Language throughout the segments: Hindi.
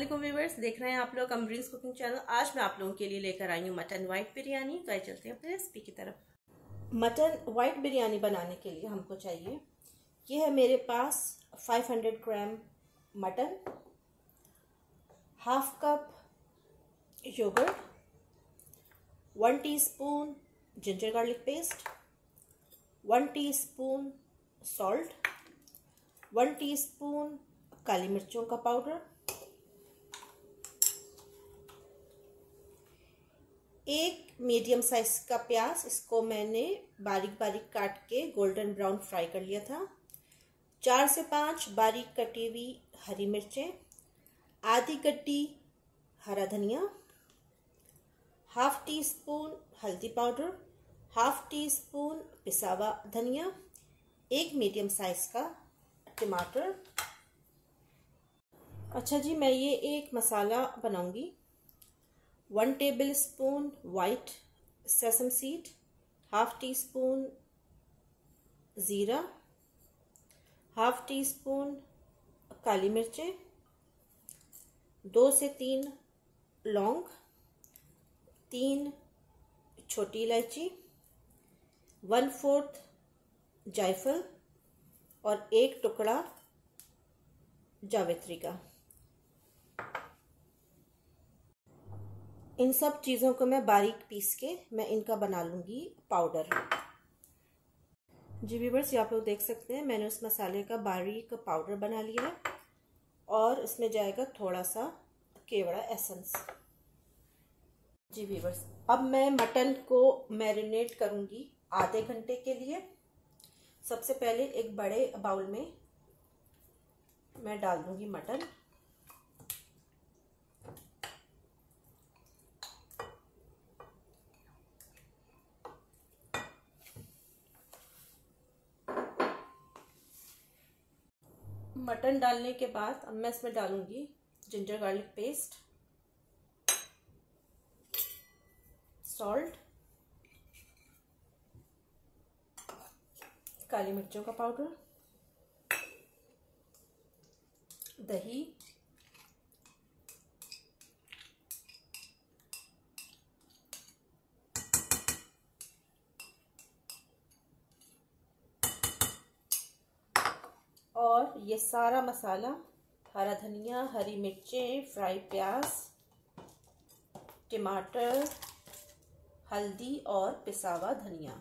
असलम व्यूवर्स देख रहे हैं आप लोग अमरीज कुकिंग चैनल आज मैं आप लोगों के लिए लेकर आई हूँ मटन वाइट बिरयानी तो आइए चलते हैं अपने रेसिपी की तरफ़। मटन वाइट बिरयानी बनाने के लिए हमको चाहिए, ये है मेरे पास 500 gram mutton half cup yogurt one teaspoon ginger garlic paste one teaspoon salt one teaspoon काली मिर्चों का पाउडर एक मीडियम साइज़ का प्याज, इसको मैंने बारीक बारीक काट के गोल्डन ब्राउन फ्राई कर लिया था। चार से पाँच बारीक कटी हुई हरी मिर्चें, आधी कट्टी हरा धनिया हाफ़ टी स्पून हल्दी पाउडर हाफ़ टी स्पून पिसावा धनिया, एक मीडियम साइज़ का टमाटर। अच्छा जी, मैं ये एक मसाला बनाऊँगी। One tablespoon white sesame seed half teaspoon ज़ीरा हाफ़ टी स्पून काली मिर्चें, दो से तीन लौंग, तीन छोटी इलायची, वन फोर्थ जायफल और एक टुकड़ा जावित्री का। इन सब चीज़ों को मैं बारीक पीस के मैं इनका बना लूँगी पाउडर। जी वीवर्स आप लोग देख सकते हैं, मैंने उस मसाले का बारीक पाउडर बना लिया है और इसमें जाएगा थोड़ा सा केवड़ा एसेंस। जी वीवर्स अब मैं मटन को मैरिनेट करूँगी आधे घंटे के लिए। सबसे पहले एक बड़े बाउल में मैं डाल दूँगी मटन। मटन डालने के बाद अब मैं इसमें डालूँगी जिंजर गार्लिक पेस्ट सॉल्ट काली मिर्चों का पाउडर दही और ये सारा मसाला, हरा धनिया, हरी मिर्चें, फ्राई प्याज, टमाटर, हल्दी और पिसावा धनिया।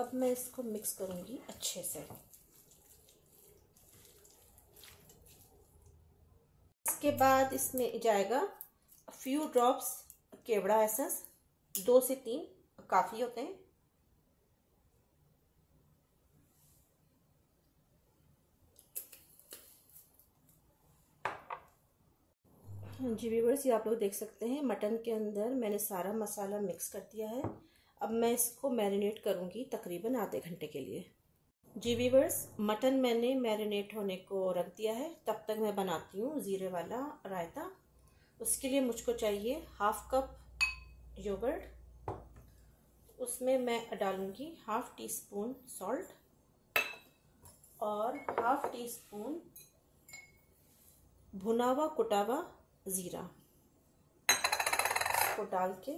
अब मैं इसको मिक्स करूँगी अच्छे से। इसके बाद इसमें जाएगा फ्यू ड्रॉप्स केवड़ा एसेंस दो से तीन काफ़ी होते हैं। जी व्यूवर्स ये आप लोग देख सकते हैं, मटन के अंदर मैंने सारा मसाला मिक्स कर दिया है। अब मैं इसको मैरिनेट करूँगी तकरीबन आधे घंटे के लिए। जी वीवर्स मटन मैंने मैरिनेट होने को रख दिया है। तब तक मैं बनाती हूँ ज़ीरे वाला रायता। उसके लिए मुझको चाहिए हाफ़ कप योगर्ट। उसमें मैं डालूँगी हाफ़ टी स्पून सॉल्ट और हाफ़ टी स्पून भुनावा कुटावा ज़ीरा। को डाल के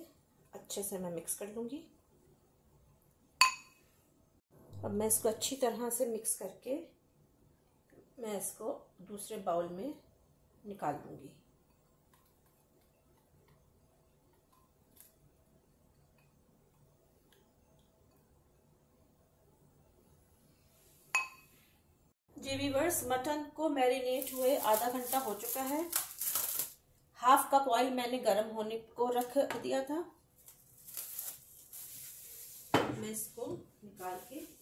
अच्छे से मैं मिक्स कर लूँगी। अब मैं इसको अच्छी तरह से मिक्स करके मैं इसको दूसरे बाउल में निकाल दूँगी। जी वीवर्स मटन को मैरिनेट हुए आधा घंटा हो चुका है। हाफ़ कप ऑयल मैंने गर्म होने को रख दिया था। मैं इसको निकाल के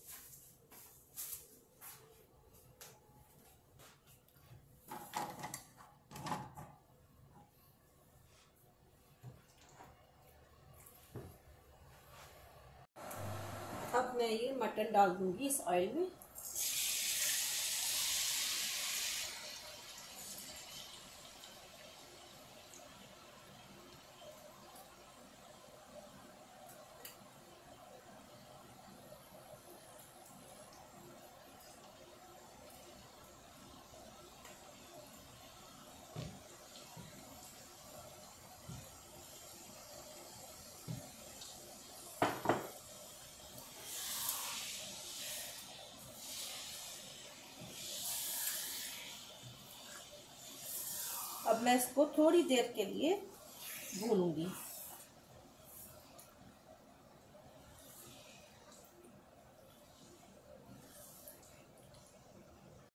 अब मैं ये मटन डाल दूँगी इस ऑयल में। मैं इसको थोड़ी देर के लिए भूनूँगी।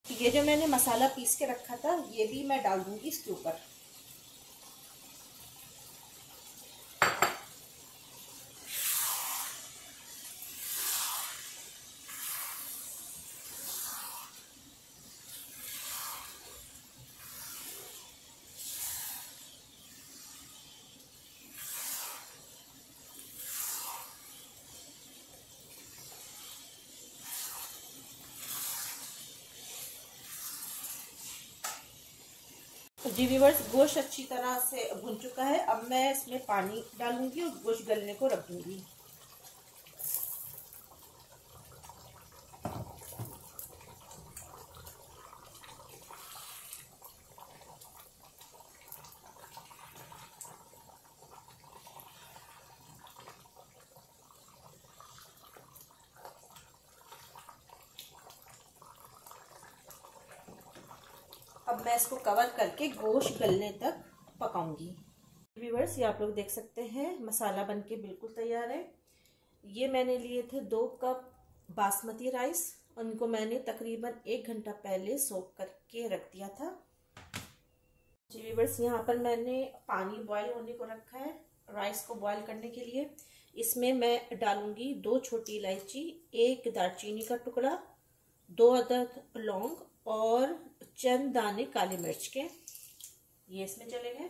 ये जो मैंने मसाला पीस के रखा था, ये भी मैं डाल दूँगी इसके ऊपर। जी वीवर्स गोश्त अच्छी तरह से भुन चुका है। अब मैं इसमें पानी डालूँगी और गोश्त गलने को रख दूँगी। अब मैं इसको कवर करके गोश्त गलने तक पकाऊँगी। व्यूवर्स ये आप लोग देख सकते हैं, मसाला बन के बिल्कुल तैयार है। ये मैंने लिए थे दो कप बासमती राइस, उनको मैंने तकरीबन एक घंटा पहले सोख करके रख दिया था। जी व्यूवर्स यहाँ पर मैंने पानी बॉईल होने को रखा है राइस को बॉईल करने के लिए। इसमें मैं डालूँगी दो छोटी इलायची, एक दालचीनी का टुकड़ा दो अदरक लौंग और चंद दाने काली मिर्च के। ये इसमें चले गए।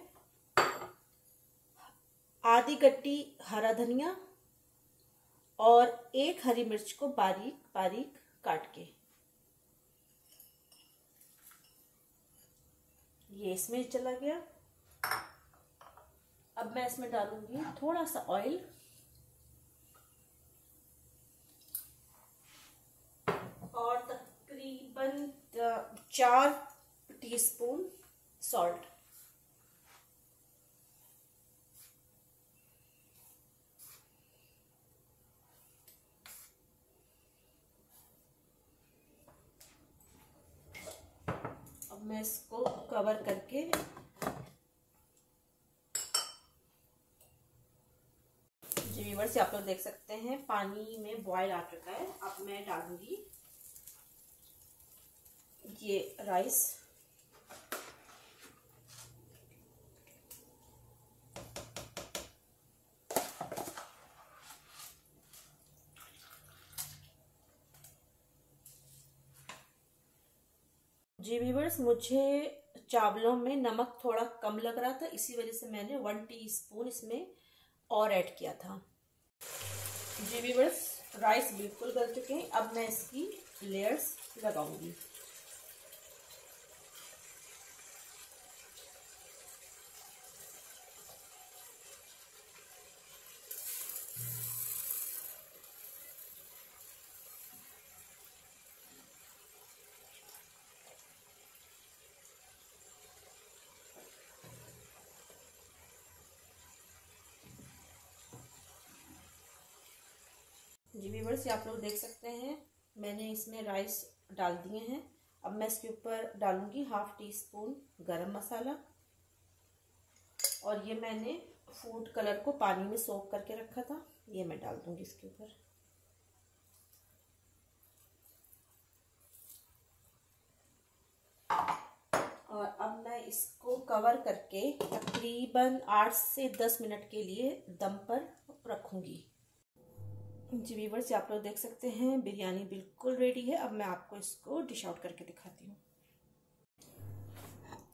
आधी गट्टी हरा धनिया और एक हरी मिर्च को बारीक बारीक काट के। ये इसमें चला गया। अब मैं इसमें डालूँगी थोड़ा सा ऑयल और तकरीबन चार टीस्पून सॉल्ट अब मैं इसको कवर करके जी वीवर से आप लोग देख सकते हैं, पानी में बॉयल आ चुका है। अब मैं डालूँगी ये राइस जी वीवर्स मुझे चावलों में नमक थोड़ा कम लग रहा था, इसी वजह से मैंने वन टीस्पून इसमें और ऐड किया था। जी वीवर्स राइस बिल्कुल गल चुके हैं। अब मैं इसकी लेयर्स लगाऊँगी। जी वीवर्स आप लोग देख सकते हैं। मैंने इसमें राइस डाल दिए हैं। अब मैं इसके ऊपर डालूँगी हाफ़ टी स्पून गरम मसाला। और ये मैंने फ़ूड कलर को पानी में सोख करके रखा था। ये मैं डाल दूँगी इसके ऊपर। और अब मैं इसको कवर करके तकरीबन आठ से दस मिनट के लिए दम पर रखूँगी। जी वीवर्स आप लोग देख सकते हैं, बिरयानी बिल्कुल रेडी है। अब मैं आपको इसको डिश आउट करके दिखाती हूँ।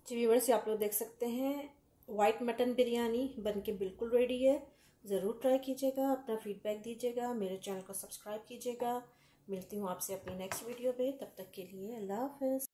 जी वीवर्स आप लोग देख सकते हैं वाइट मटन बिरयानी बन के बिल्कुल रेडी है। ज़रूर ट्राई कीजिएगा, अपना फीडबैक दीजिएगा, मेरे चैनल को सब्सक्राइब कीजिएगा। मिलती हूँ आपसे अपनी नेक्स्ट वीडियो पे, तब तक के लिए अल्लाह हाफ़